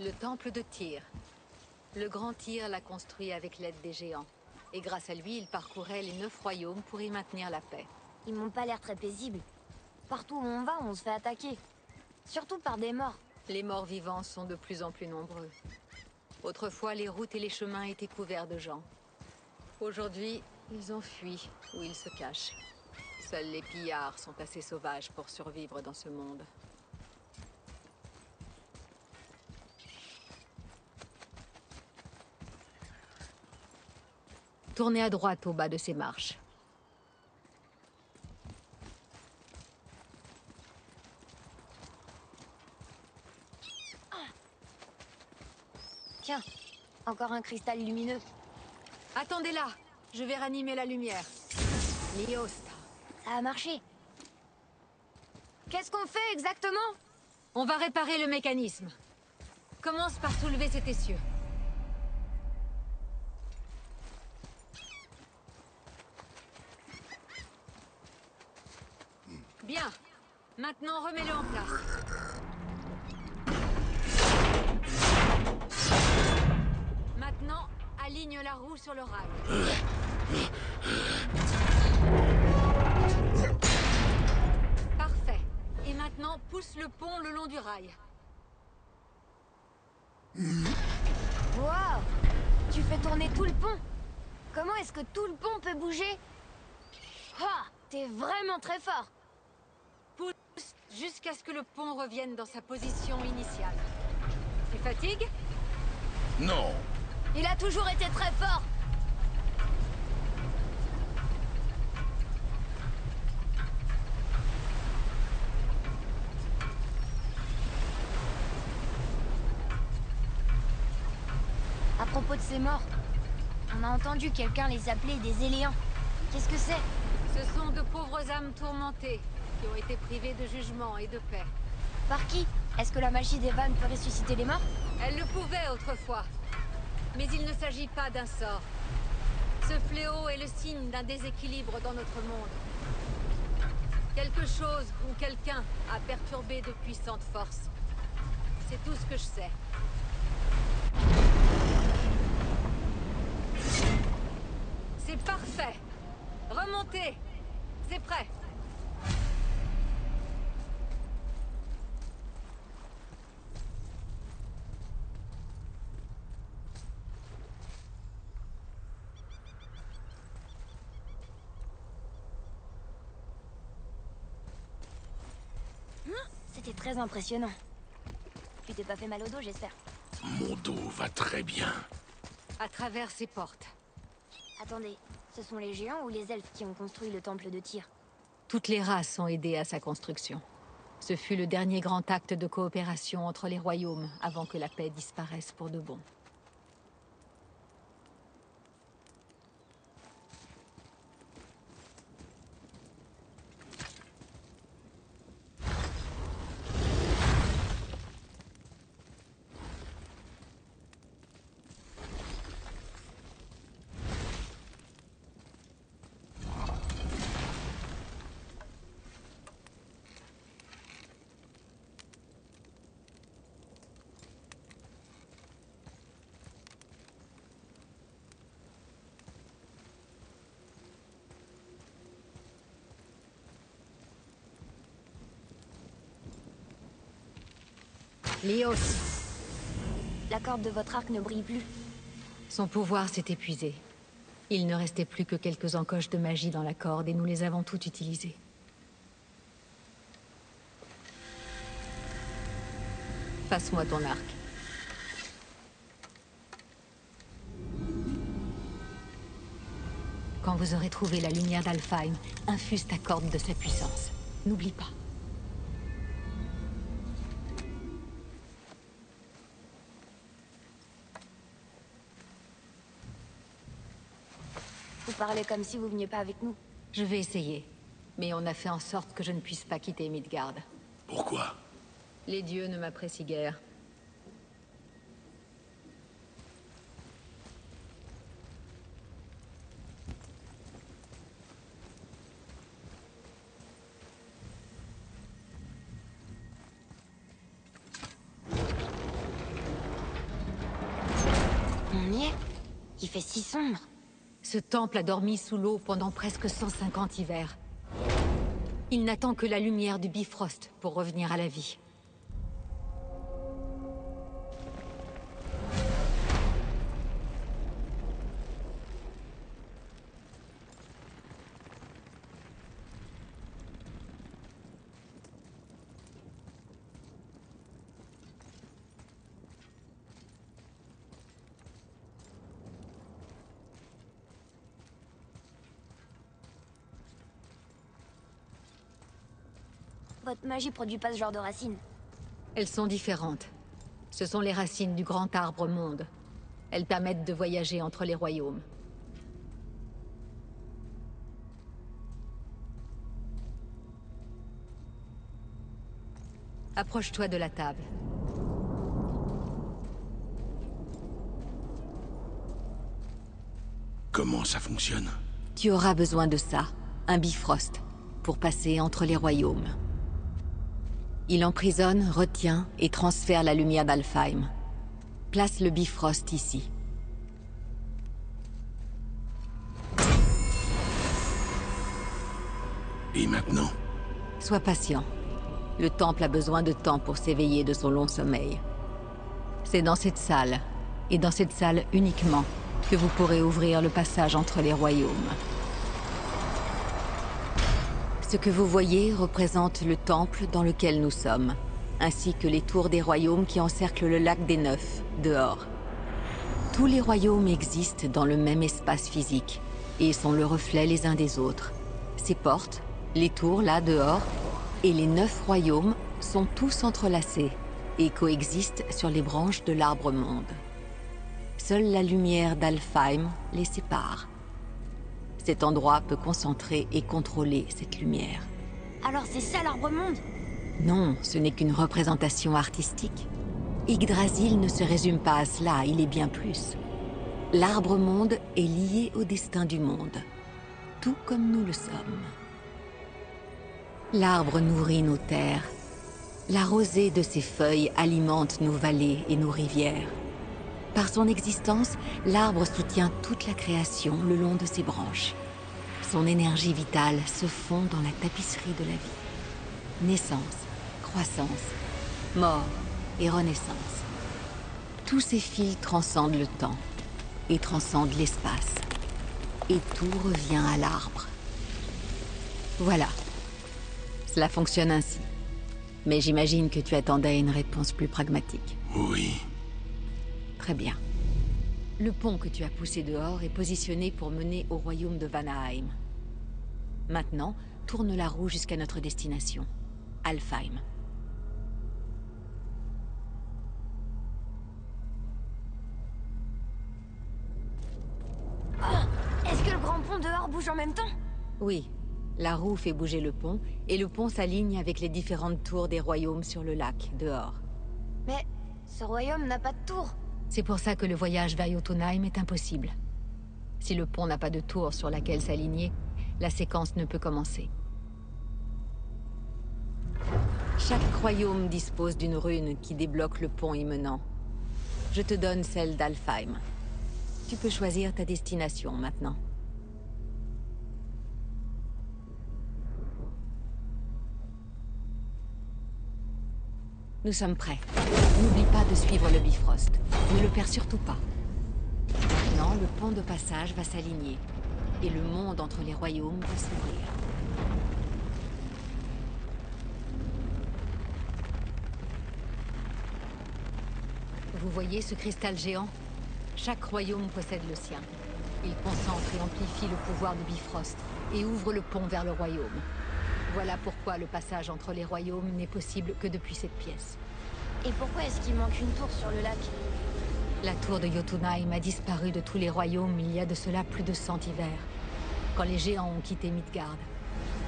Le temple de Tyr. Le grand Tyr l'a construit avec l'aide des géants. Et grâce à lui, il parcourait les neuf royaumes pour y maintenir la paix. Ils m'ont pas l'air très paisibles. Partout où on va, on se fait attaquer. Surtout par des morts. Les morts vivants sont de plus en plus nombreux. Autrefois, les routes et les chemins étaient couverts de gens. Aujourd'hui, ils ont fui, ou ils se cachent. Seuls les pillards sont assez sauvages pour survivre dans ce monde. Tournez à droite au bas de ces marches. Tiens, encore un cristal lumineux. Attendez là Je vais ranimer la lumière. Liosta. Ça a marché. Qu'est-ce qu'on fait exactement? On va réparer le mécanisme. Commence par soulever cet essieu. Bien. Maintenant, remets-le en place. Maintenant, aligne la roue sur le rail. Parfait. Et maintenant, pousse le pont le long du rail. Wow Tu fais tourner tout le pont Comment est-ce que tout le pont peut bouger? Ah T'es vraiment très fort jusqu'à ce que le pont revienne dans sa position initiale. Tu fatigues Non. Il a toujours été très fort À propos de ces morts, on a entendu quelqu'un les appeler des éléants. Qu'est-ce que c'est? Ce sont de pauvres âmes tourmentées qui ont été privées de jugement et de paix. Par qui Est-ce que la magie des vannes peut ressusciter les morts Elle le pouvait autrefois. Mais il ne s'agit pas d'un sort. Ce fléau est le signe d'un déséquilibre dans notre monde. Quelque chose ou quelqu'un a perturbé de puissantes forces. C'est tout ce que je sais. C'est parfait Remontez C'est prêt C'était très impressionnant. Tu t'es pas fait mal au dos, j'espère. Mon dos va très bien. À travers ces portes. Attendez, ce sont les géants ou les elfes qui ont construit le temple de Tyr? Toutes les races ont aidé à sa construction. Ce fut le dernier grand acte de coopération entre les royaumes avant que la paix disparaisse pour de bon. Léos, La corde de votre arc ne brille plus. son pouvoir s'est épuisé. Il ne restait plus que quelques encoches de magie dans la corde et nous les avons toutes utilisées. Passe-moi ton arc. Quand vous aurez trouvé la lumière d'Alfheim, infuse ta corde de sa puissance. N'oublie pas. Parlez comme si vous veniez pas avec nous. Je vais essayer. Mais on a fait en sorte que je ne puisse pas quitter Midgard. Pourquoi? Les dieux ne m'apprécient guère. Ce temple a dormi sous l'eau pendant presque 150 hivers. Il n'attend que la lumière du Bifrost pour revenir à la vie. Votre magie produit pas ce genre de racines. Elles sont différentes. Ce sont les racines du grand arbre monde. Elles permettent de voyager entre les royaumes. Approche-toi de la table. Comment ça fonctionne? Tu auras besoin de ça, un Bifrost, pour passer entre les royaumes. Il emprisonne, retient et transfère la lumière d'Alfheim. Place le Bifrost ici. Et maintenant? Sois patient. Le temple a besoin de temps pour s'éveiller de son long sommeil. C'est dans cette salle, et dans cette salle uniquement, que vous pourrez ouvrir le passage entre les royaumes. Ce que vous voyez représente le temple dans lequel nous sommes, ainsi que les tours des royaumes qui encerclent le lac des Neufs, dehors. Tous les royaumes existent dans le même espace physique, et sont le reflet les uns des autres. Ces portes, les tours là dehors, et les neuf royaumes sont tous entrelacés, et coexistent sur les branches de l'arbre monde. Seule la lumière d'Alfheim les sépare. Cet endroit peut concentrer et contrôler cette lumière. Alors c'est ça l'arbre monde? Non, ce n'est qu'une représentation artistique. Yggdrasil ne se résume pas à cela, il est bien plus. L'arbre monde est lié au destin du monde, tout comme nous le sommes. L'arbre nourrit nos terres. La rosée de ses feuilles alimente nos vallées et nos rivières. Par son existence, l'arbre soutient toute la création le long de ses branches. Son énergie vitale se fond dans la tapisserie de la vie. Naissance, croissance, mort et renaissance. Tous ces fils transcendent le temps et transcendent l'espace. Et tout revient à l'arbre. Voilà. Cela fonctionne ainsi. Mais j'imagine que tu attendais une réponse plus pragmatique. Oui. Très bien. Le pont que tu as poussé dehors est positionné pour mener au royaume de Vanaheim. Maintenant, tourne la roue jusqu'à notre destination, Alfheim. Est-ce que le grand pont dehors bouge en même temps? Oui, la roue fait bouger le pont, et le pont s'aligne avec les différentes tours des royaumes sur le lac, dehors. Mais ce royaume n'a pas de tour. C'est pour ça que le voyage vers Jotunheim est impossible. Si le pont n'a pas de tour sur laquelle s'aligner, la séquence ne peut commencer. Chaque royaume dispose d'une rune qui débloque le pont y menant. Je te donne celle d'Alfheim. Tu peux choisir ta destination maintenant. Nous sommes prêts. N'oublie pas de suivre le Bifrost. Ne le perds surtout pas. Maintenant, le pont de passage va s'aligner. Et le monde entre les royaumes va s'ouvrir. Vous voyez ce cristal géant? Chaque royaume possède le sien. Il concentre et amplifie le pouvoir de Bifrost et ouvre le pont vers le royaume. Voilà pourquoi le passage entre les royaumes n'est possible que depuis cette pièce. Et pourquoi est-ce qu'il manque une tour sur le lac La tour de Jotunheim a disparu de tous les royaumes il y a de cela plus de cent hivers, quand les géants ont quitté Midgard.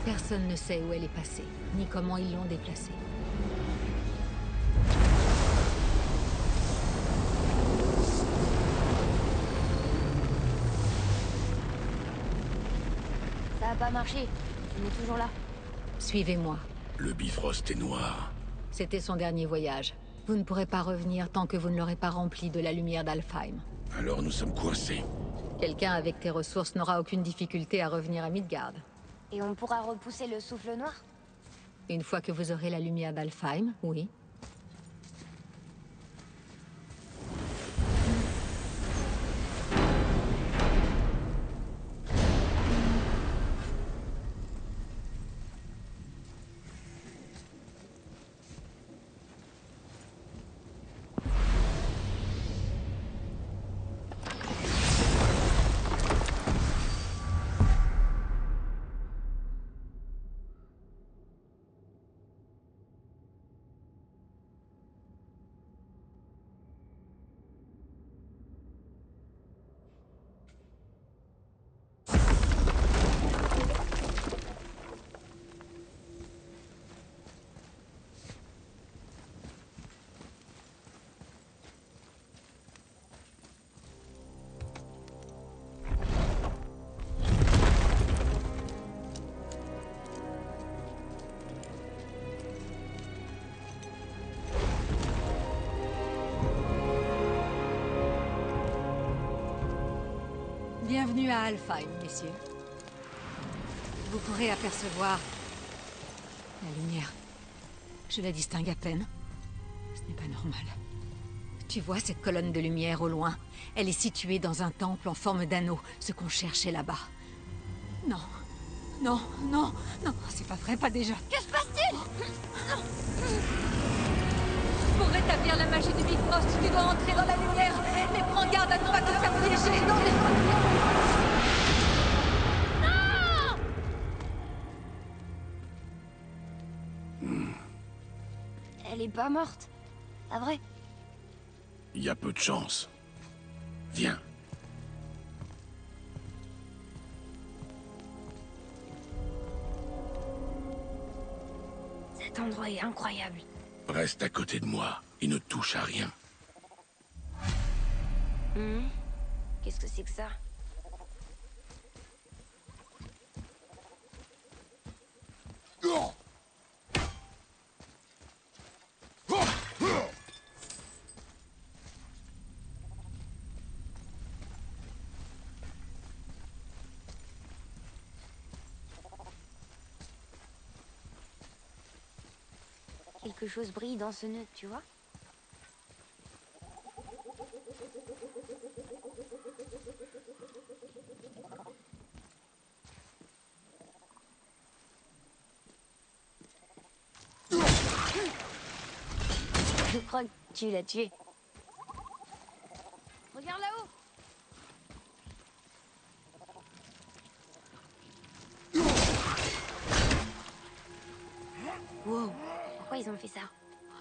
Personne ne sait où elle est passée, ni comment ils l'ont déplacée. Ça a pas marché. On est toujours là. Suivez-moi. Le Bifrost est noir. C'était son dernier voyage. Vous ne pourrez pas revenir tant que vous ne l'aurez pas rempli de la lumière d'Alfheim. Alors nous sommes coincés. Quelqu'un avec tes ressources n'aura aucune difficulté à revenir à Midgard. Et on pourra repousser le souffle noir? Une fois que vous aurez la lumière d'Alfheim, oui. Bienvenue à Alfheim, messieurs. Vous pourrez apercevoir la lumière. Je la distingue à peine. Ce n'est pas normal. Tu vois cette colonne de lumière au loin? Elle est située dans un temple en forme d'anneau, ce qu'on cherchait là-bas. Non. Non, non, non, c'est pas vrai, pas déjà. Que se passe-t-il? Pour rétablir la magie du Bifrost, tu dois entrer dans la lumière. Mais prends garde à ne pas te faire piéger dans les... Elle est pas morte. Pas vrai Il y a peu de chance. Viens. Cet endroit est incroyable. Reste à côté de moi. Et ne touche à rien. Hmm. Qu'est-ce que c'est que ça? Quelque chose brille dans ce nœud, tu vois Je crois que tu l'as tué.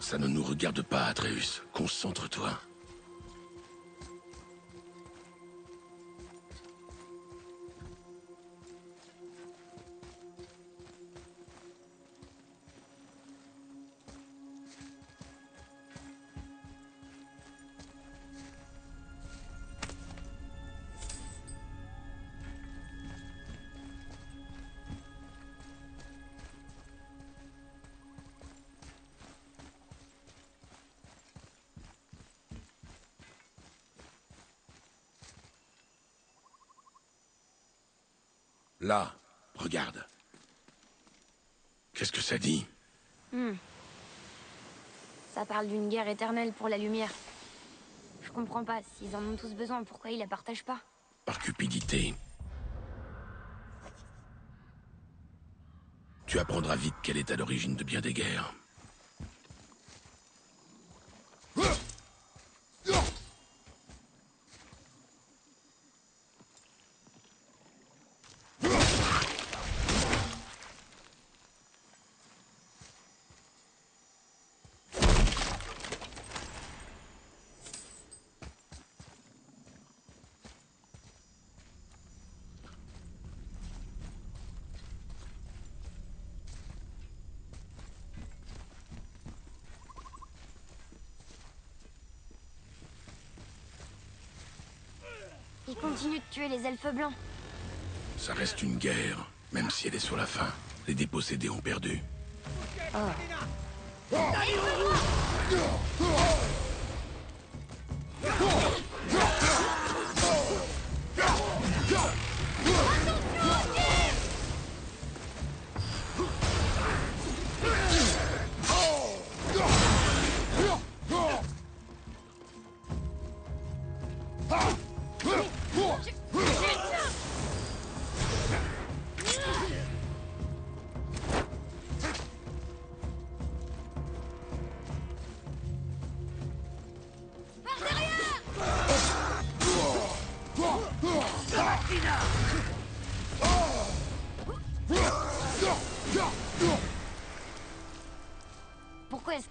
Ça ne nous regarde pas, Atreus. Concentre-toi. Là, regarde. Qu'est-ce que ça dit Ça parle d'une guerre éternelle pour la lumière. Je comprends pas, s'ils en ont tous besoin, pourquoi ils la partagent pas Par cupidité. Tu apprendras vite quelle est à l'origine de bien des guerres. De tuer les elfes blancs. Ça reste une guerre, même si elle est sur la fin. Les dépossédés ont perdu. Oh. Pourquoi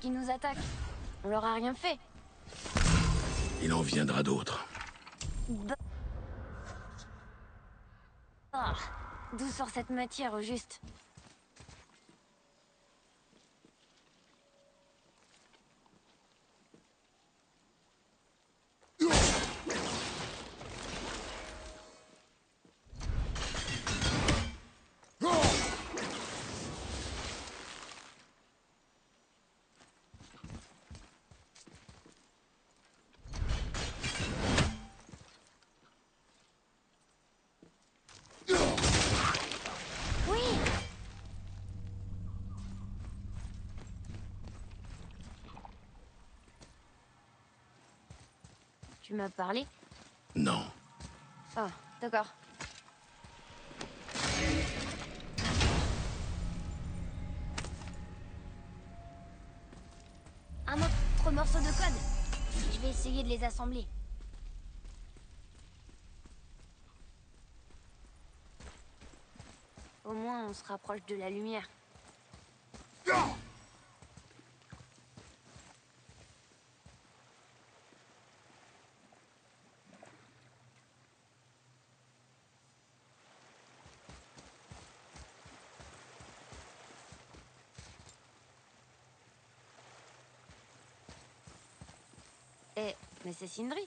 qu'ils nous attaquent On leur a rien fait. Il en viendra d'autres. Ah, D'où sort cette matière au juste Oui Tu m'as parlé Non. Ah, d'accord. Un autre morceau de code. Je vais essayer de les assembler. Au moins, on se rapproche de la lumière mais c'est Sindri.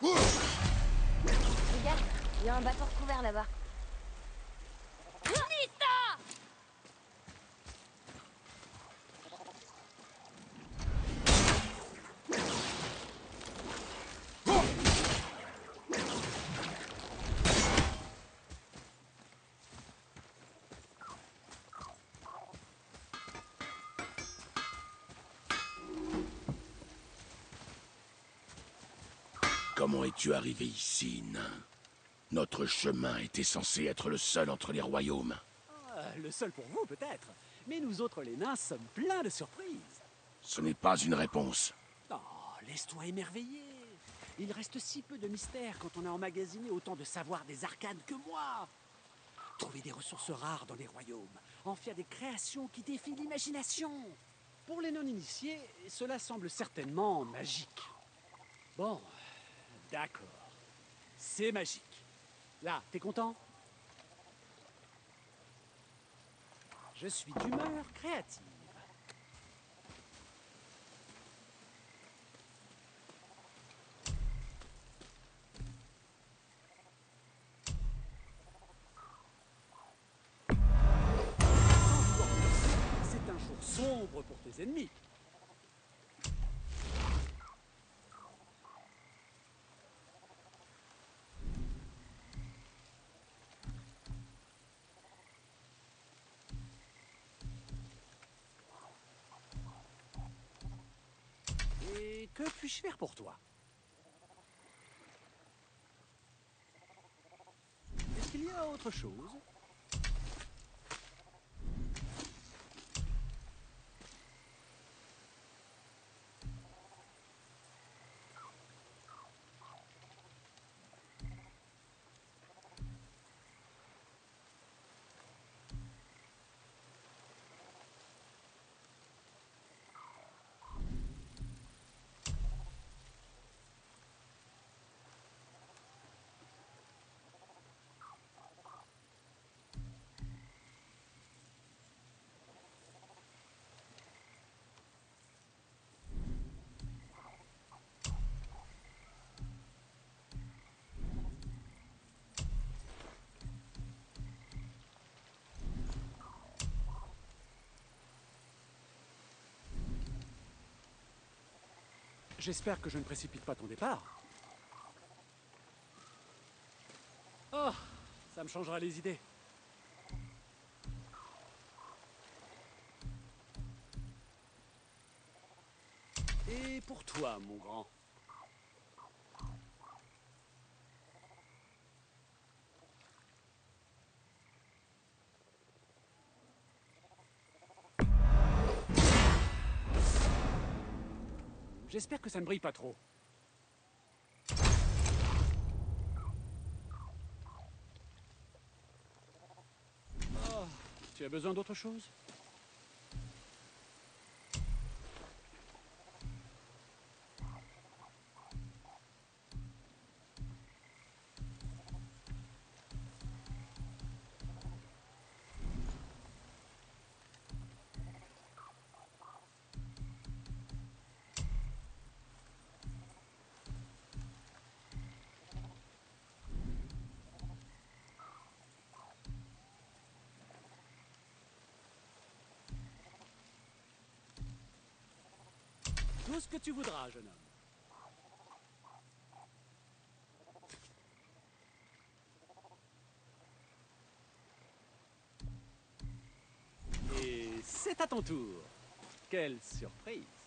Regarde, il y a un bateau recouvert là-bas. Comment es-tu arrivé ici, nain? Notre chemin était censé être le seul entre les royaumes. Ah, le seul pour vous, peut-être. Mais nous autres, les nains, sommes pleins de surprises. Ce n'est pas une réponse. Oh, laisse-toi émerveiller. Il reste si peu de mystère quand on a emmagasiné autant de savoir des arcanes que moi. Trouver des ressources rares dans les royaumes, en faire des créations qui défient l'imagination. Pour les non-initiés, cela semble certainement magique. Bon, d'accord. C'est magique. Là, t'es content? Je suis d'humeur créative. C'est un jour sombre pour tes ennemis. Que puis-je faire pour toi? Est-ce qu'il y a autre chose? J'espère que je ne précipite pas ton départ. Oh, ça me changera les idées. Et pour toi, mon grand J'espère que ça ne brille pas trop. Oh, tu as besoin d'autre chose? Tout ce que tu voudras, jeune homme. Et c'est à ton tour. Quelle surprise.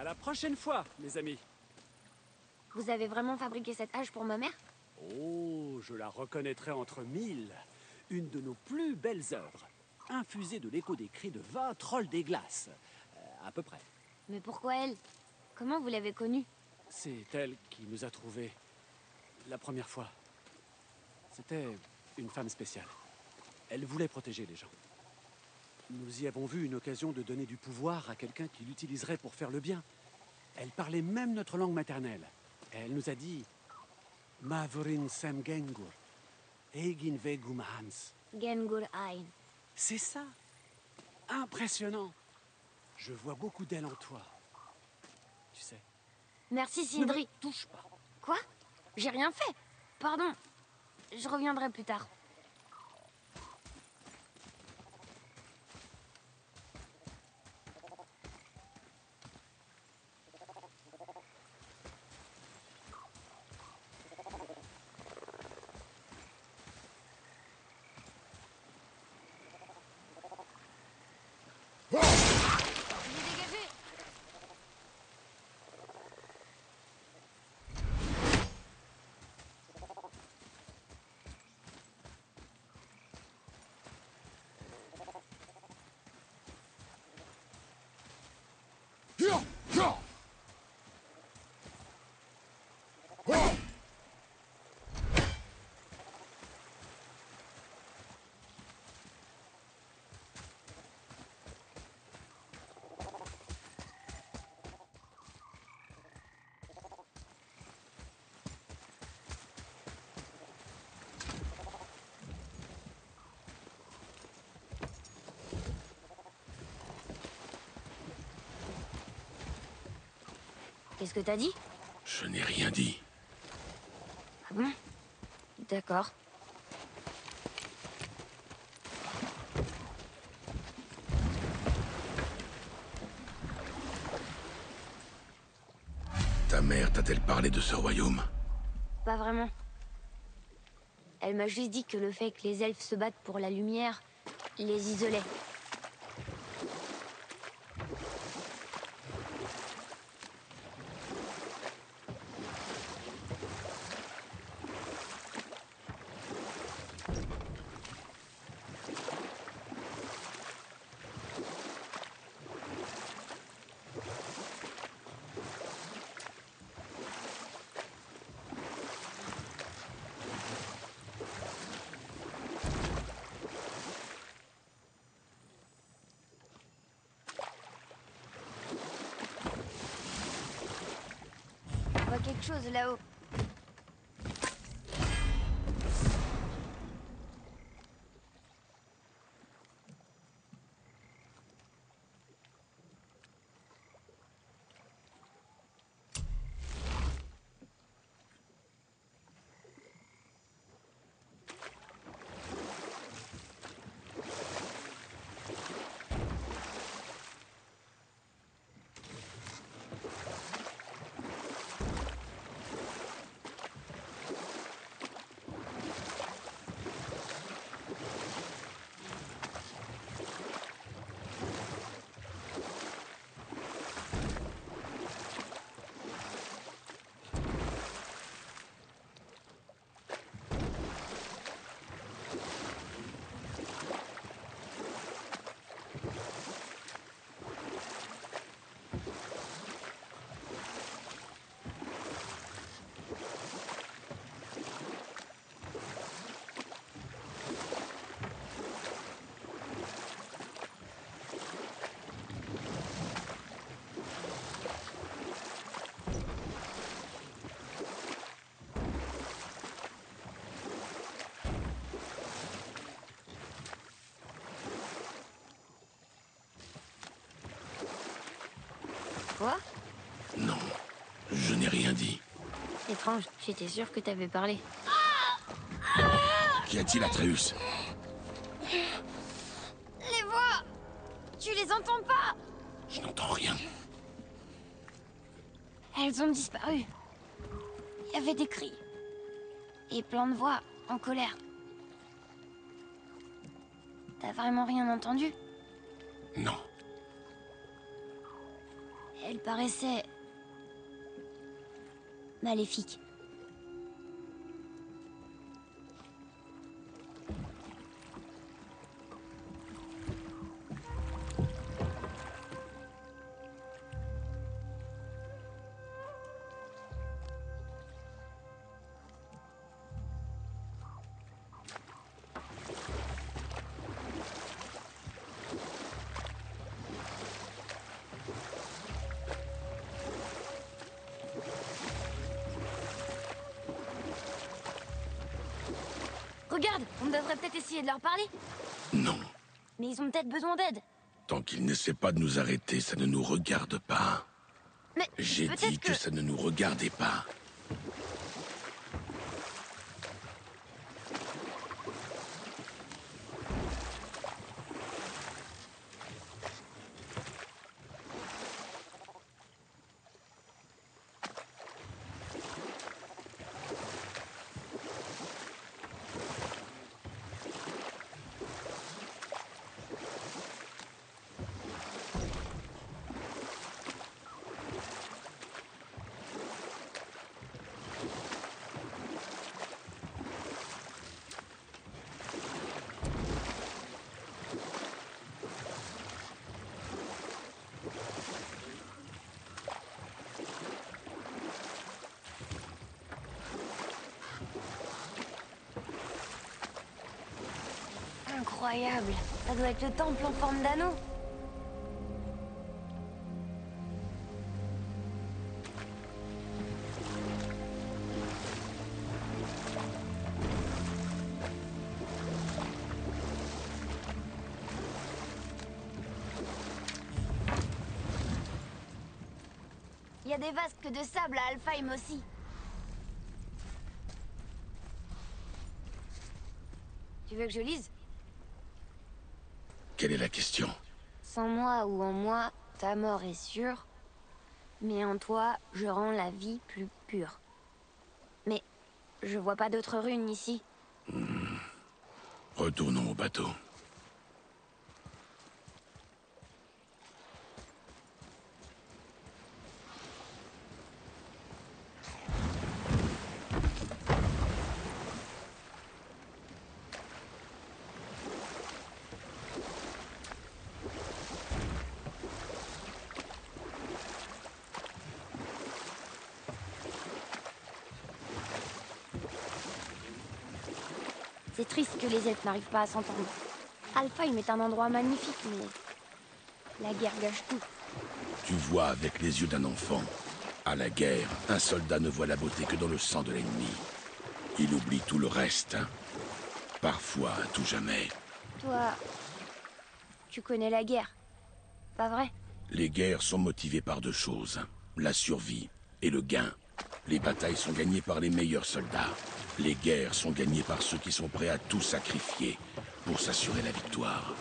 À la prochaine fois, mes amis. Vous avez vraiment fabriqué cette hache pour ma mère? Oh, je la reconnaîtrai entre mille. Une de nos plus belles œuvres. Infusée de l'écho des cris de 20 trolls des glaces. Euh, à peu près. Mais pourquoi elle? Comment vous l'avez connue? C'est elle qui nous a trouvés. La première fois. C'était une femme spéciale. Elle voulait protéger les gens. Nous y avons vu une occasion de donner du pouvoir à quelqu'un qui l'utiliserait pour faire le bien. Elle parlait même notre langue maternelle. Elle nous a dit Mavurin sem gengur, egin vegum hans. Gengur Ein. C'est ça. Impressionnant. Je vois beaucoup d'elle en toi. Tu sais. Merci Ne Sindri. me touche pas. Quoi? J'ai rien fait. Pardon. Je reviendrai plus tard. Qu'est-ce que t'as dit? Je n'ai rien dit. Ah bon? D'accord. Ta mère t'a-t-elle parlé de ce royaume? Pas vraiment. Elle m'a juste dit que le fait que les elfes se battent pour la lumière les isolait. quelque chose là-haut. Quoi Non, je n'ai rien dit. Étrange, j'étais sûre que t'avais parlé. Qu'y a-t-il, Atreus Les voix Tu les entends pas Je n'entends rien. Elles ont disparu. Il y avait des cris. Et plein de voix en colère. T'as vraiment rien entendu? Non. Paraissait... maléfique. Peut-être essayer de leur parler. Non. Mais ils ont peut-être besoin d'aide. Tant qu'il n'essaie pas de nous arrêter, ça ne nous regarde pas. Mais J'ai dit que... que... ça ne nous regardait pas. Incroyable. Ça doit être le temple en forme d'anneau. Il y a des vasques de sable à Alfheim aussi. Tu veux que je lise Quelle est la question Sans ou en moi, ta mort est sûre. Mais en toi, je rends la vie plus pure. Mais je vois pas d'autres runes ici. Retournons au bateau. C'est triste que les elfes n'arrivent pas à s'entendre. Alfheim est un endroit magnifique, mais la guerre gâche tout. Tu vois avec les yeux d'un enfant. À la guerre, un soldat ne voit la beauté que dans le sang de l'ennemi. Il oublie tout le reste. Parfois, à tout jamais. Toi... Tu connais la guerre. Pas vrai? Les guerres sont motivées par deux choses. La survie et le gain. Les batailles sont gagnées par les meilleurs soldats. Les guerres sont gagnées par ceux qui sont prêts à tout sacrifier pour s'assurer la victoire.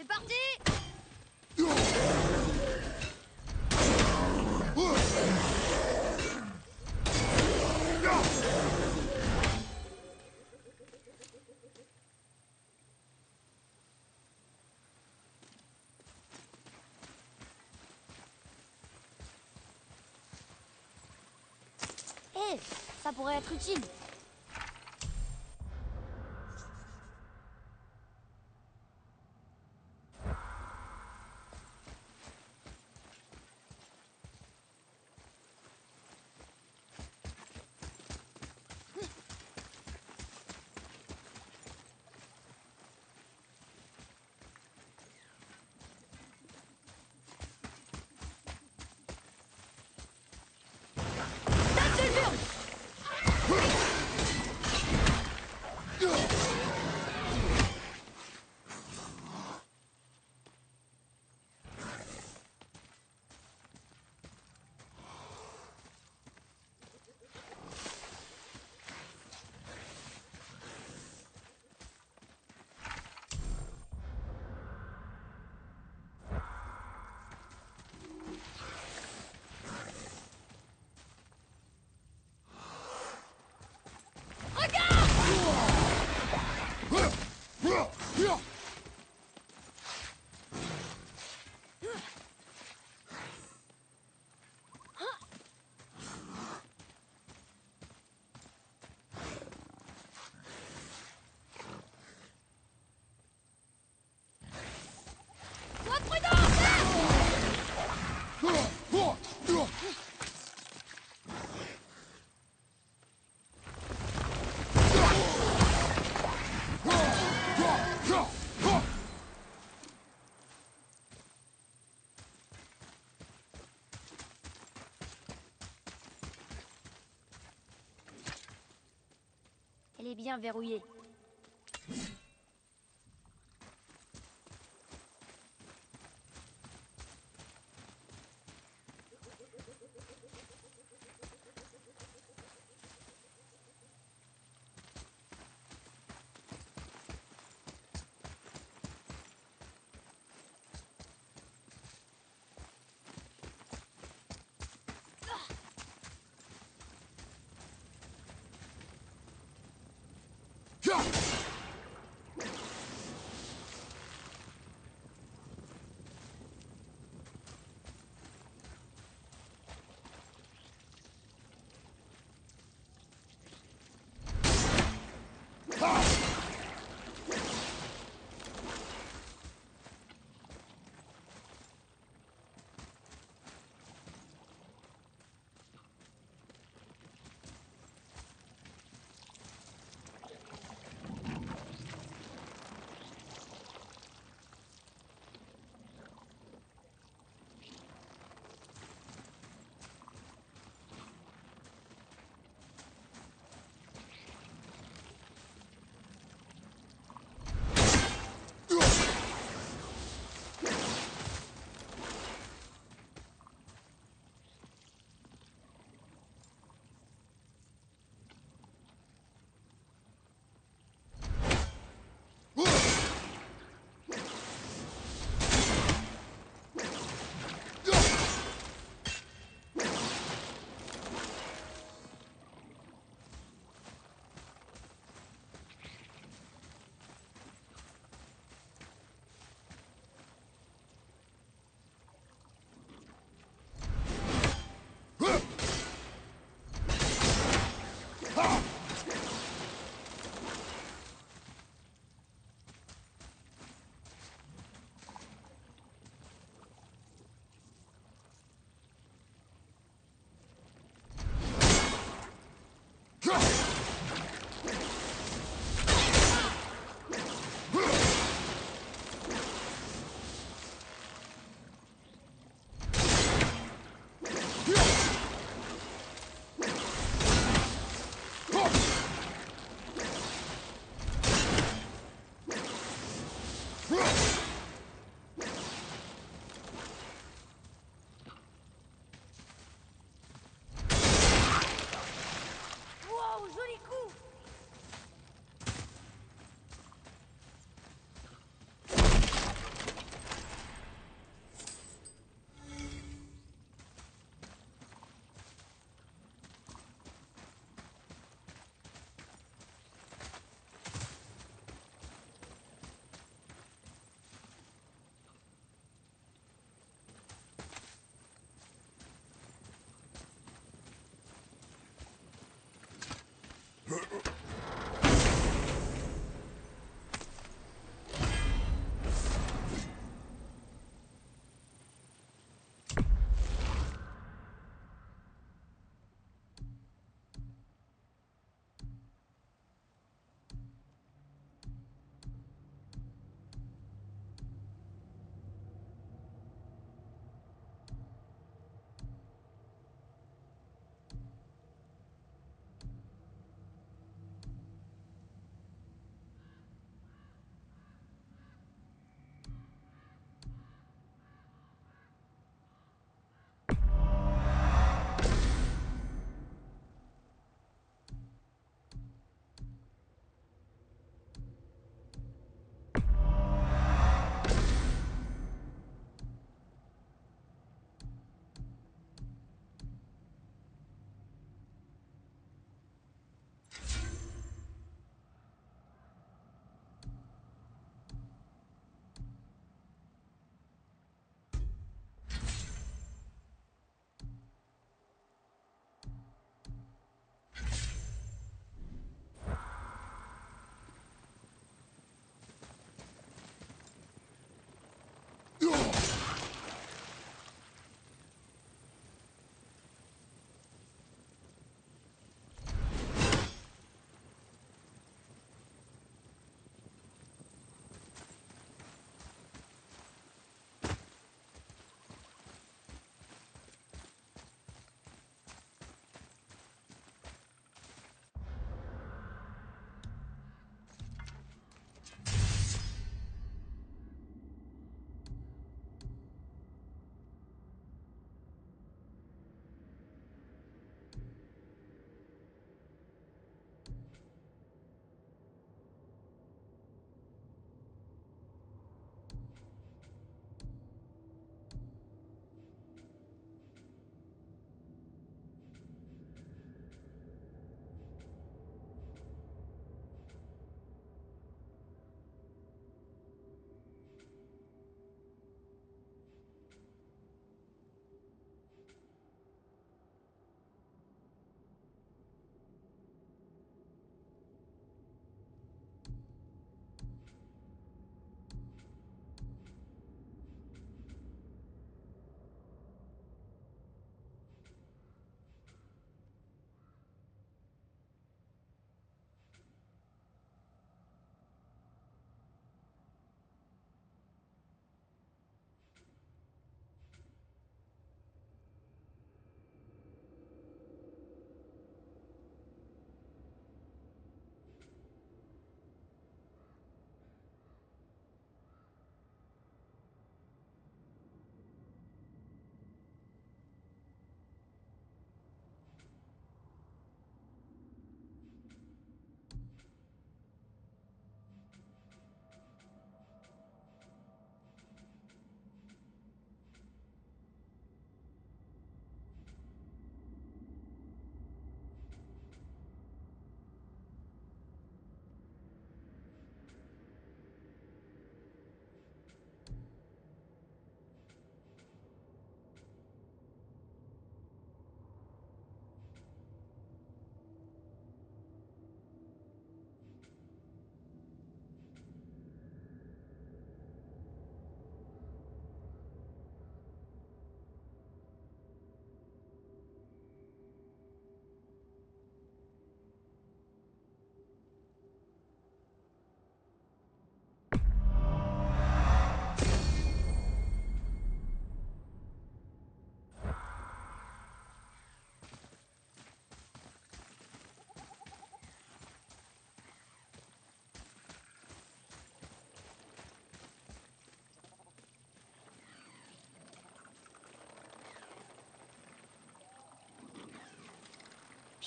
C'est parti Hé, ça pourrait être utile. Sois prudent Elle bien verrouillée. Trust! Huh?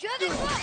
suis avec toi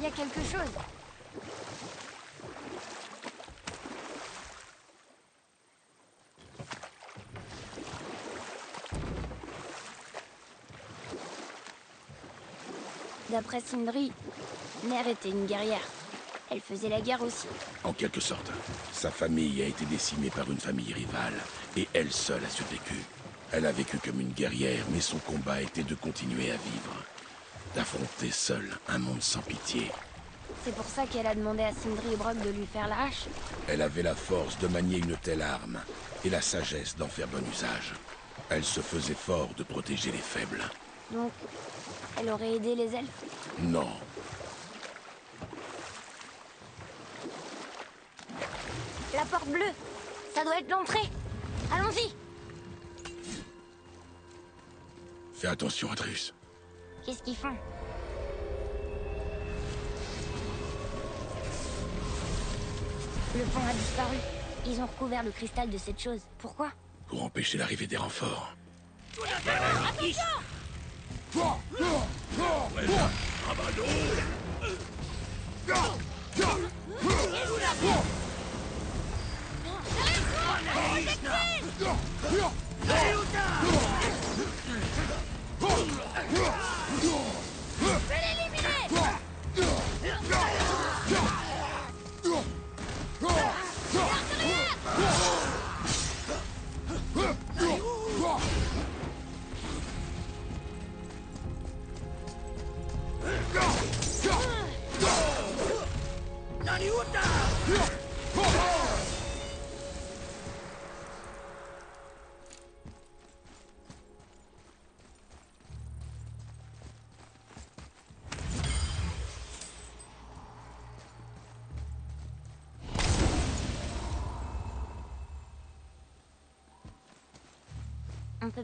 Il y a quelque chose. D'après Sindri, Mère était une guerrière. Elle faisait la guerre aussi. En quelque sorte. Sa famille a été décimée par une famille rivale, et elle seule a survécu. Elle a vécu comme une guerrière, mais son combat était de continuer à vivre. D'affronter seule un monde sans pitié. C'est pour ça qu'elle a demandé à Sindri et Brock de lui faire la hache. Elle avait la force de manier une telle arme, et la sagesse d'en faire bon usage. Elle se faisait fort de protéger les faibles. Donc, elle aurait aidé les elfes? Non, La porte bleue Ça doit être l'entrée Allons-y fais attention, Atrus. Qu'est-ce qu'ils font? Le pont a disparu. Ils ont recouvert le cristal de cette chose. Pourquoi? Pour empêcher l'arrivée des renforts.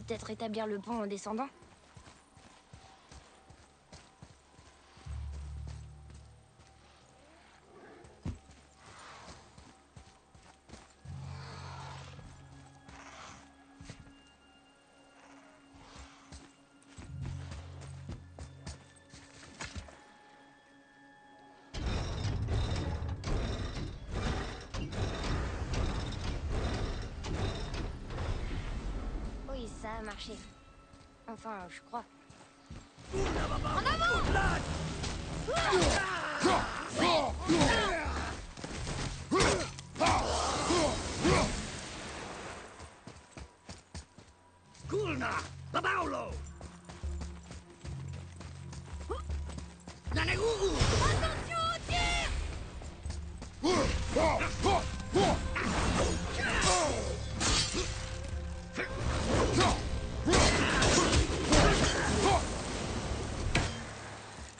Peut-être rétablir le pont en descendant Enfin, je crois.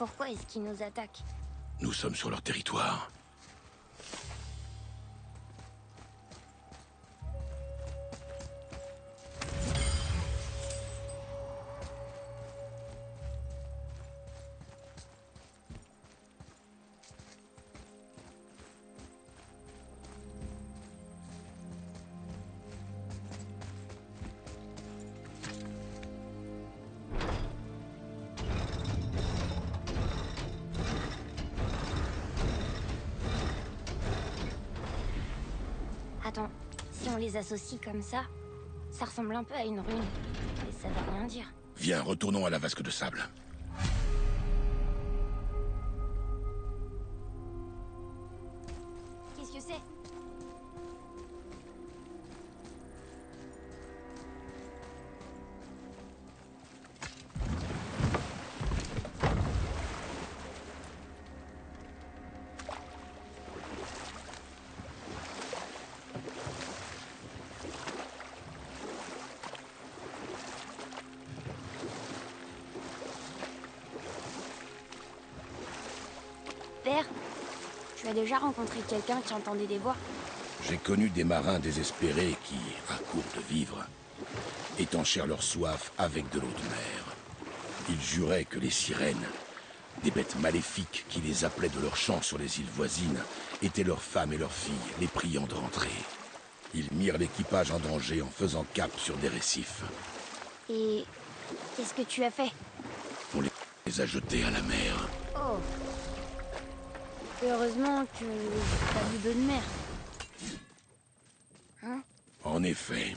Pourquoi est-ce qu'ils nous attaquent Nous sommes sur leur territoire. Les associe comme ça, ça ressemble un peu à une rune. Mais ça veut rien dire. Viens, retournons à la vasque de sable. Déjà rencontré quelqu'un qui entendait des voix J'ai connu des marins désespérés qui, à court de vivre, étanchèrent leur soif avec de l'eau de mer. Ils juraient que les sirènes, des bêtes maléfiques qui les appelaient de leurs champs sur les îles voisines, étaient leurs femmes et leurs filles, les priant de rentrer. Ils mirent l'équipage en danger en faisant cap sur des récifs. Et qu'est-ce que tu as fait? On les a jetés à la mer. Oh Heureusement que t'as vu d'eau de mer. Hein? En effet.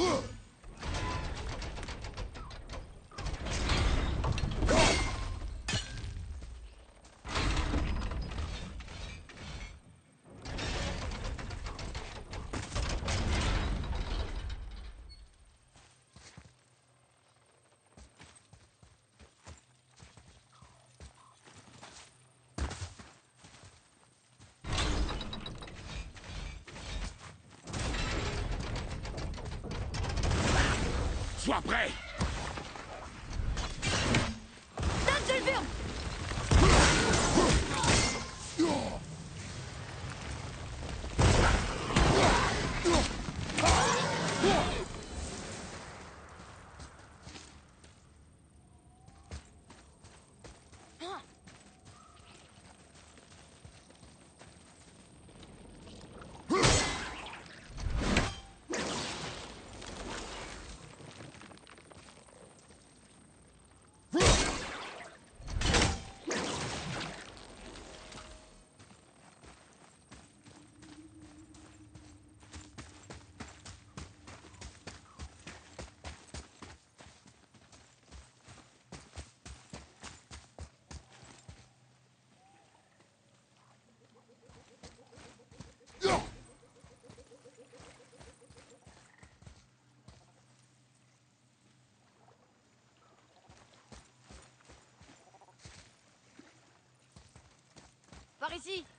Whoa! Sois prêt Par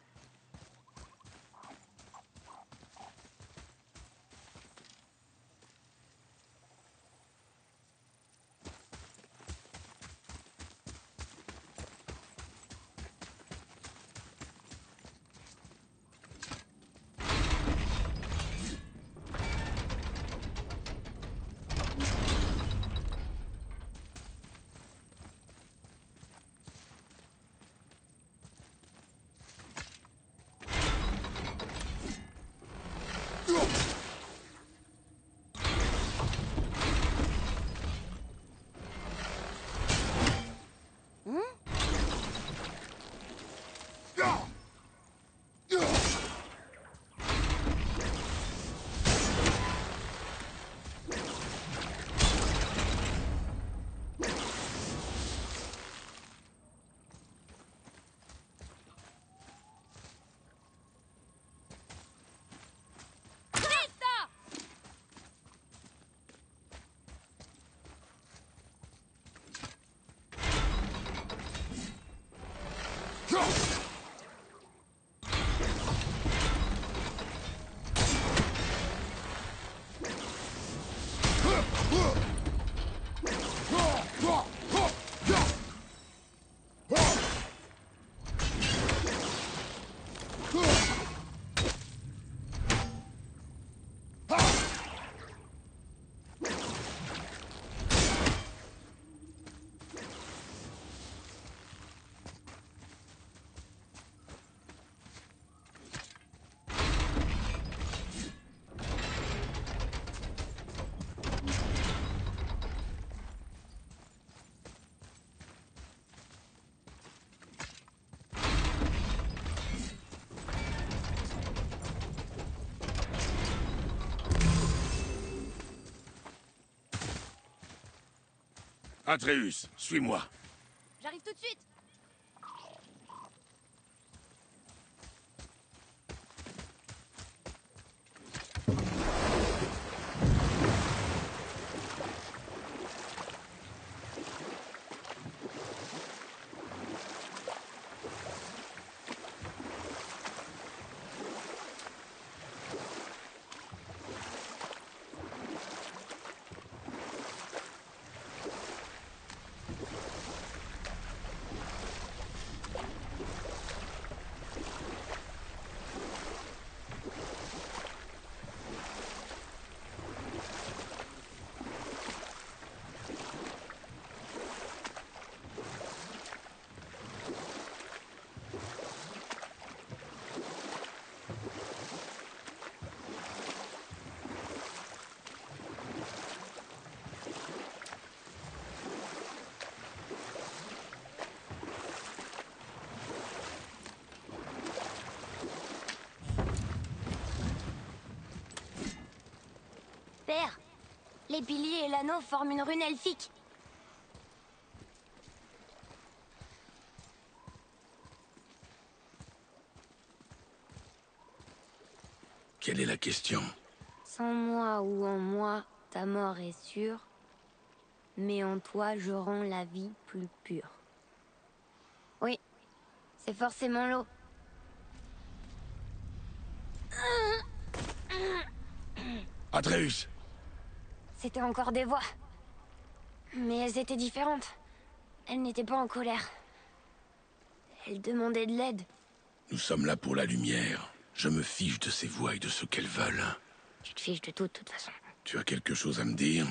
ici Atreus, suis-moi. J'arrive tout de suite. Les piliers et l'anneau forment une rune elfique. Quelle est la question? Sans moi ou en moi, ta mort est sûre. Mais en toi, je rends la vie plus pure. Oui, c'est forcément l'eau. Atreus C'était encore des voix. Mais elles étaient différentes. Elles n'étaient pas en colère. Elles demandaient de l'aide. Nous sommes là pour la lumière. Je me fiche de ces voix et de ce qu'elles veulent. Tu te fiches de tout, de toute façon. Tu as quelque chose à me dire?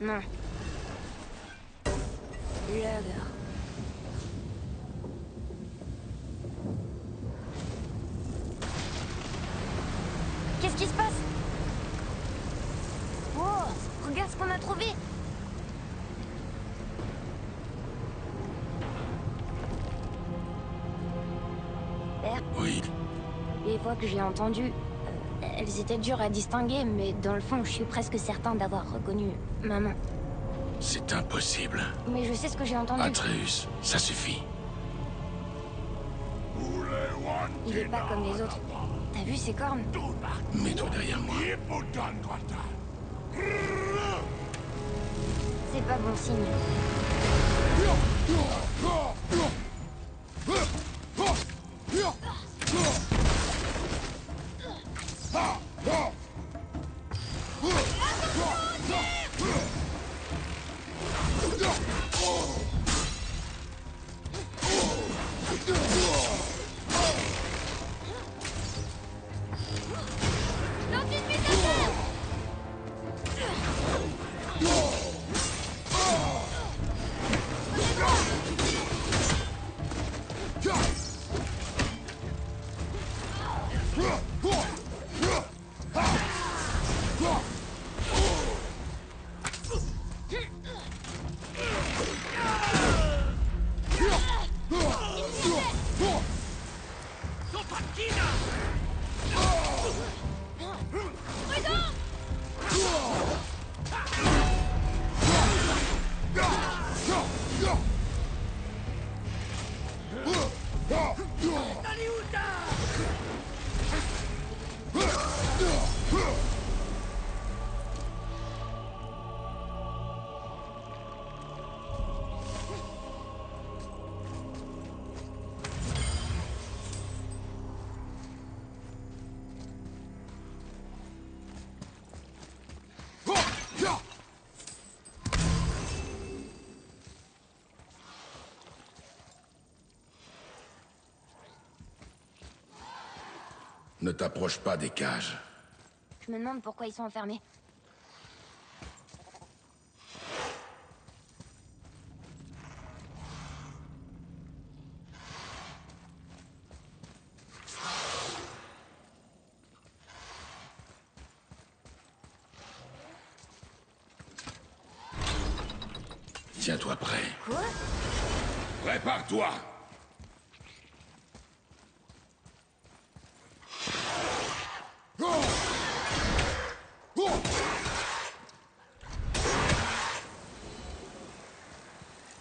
Non. Lugger. Voix que j'ai entendues, euh, elles étaient dures à distinguer, mais dans le fond, je suis presque certain d'avoir reconnu maman. C'est impossible. Mais je sais ce que j'ai entendu. Atreus, ça suffit. Il est pas comme les autres. T'as vu ses cornes? Mets-toi derrière moi. C'est pas bon signe. Ne t'approche pas des cages. Je me demande pourquoi ils sont enfermés. Tiens-toi prêt. Quoi? Prépare-toi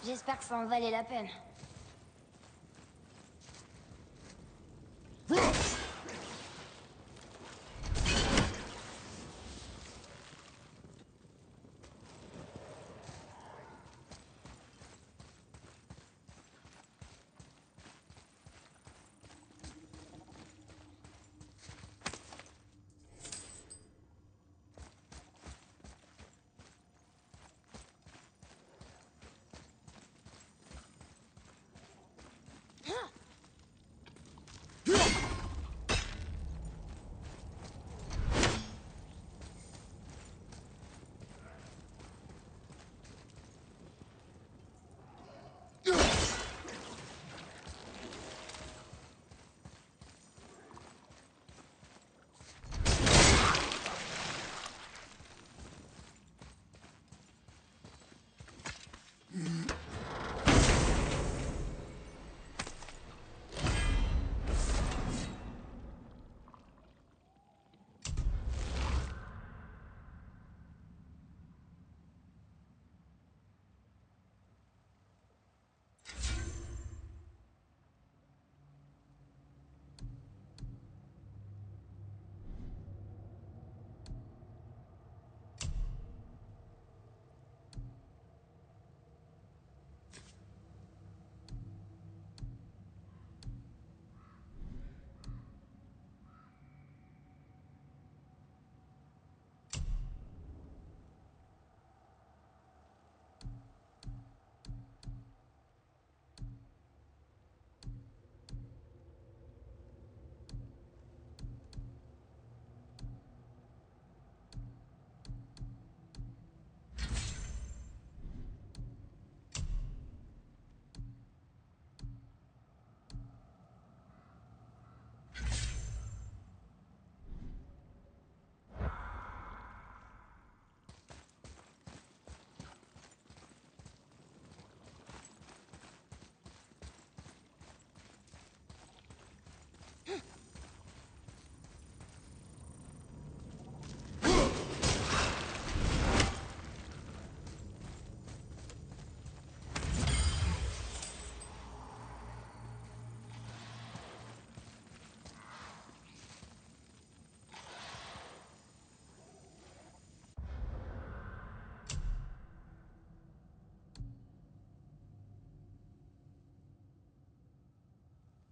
J'espère que ça en valait la peine.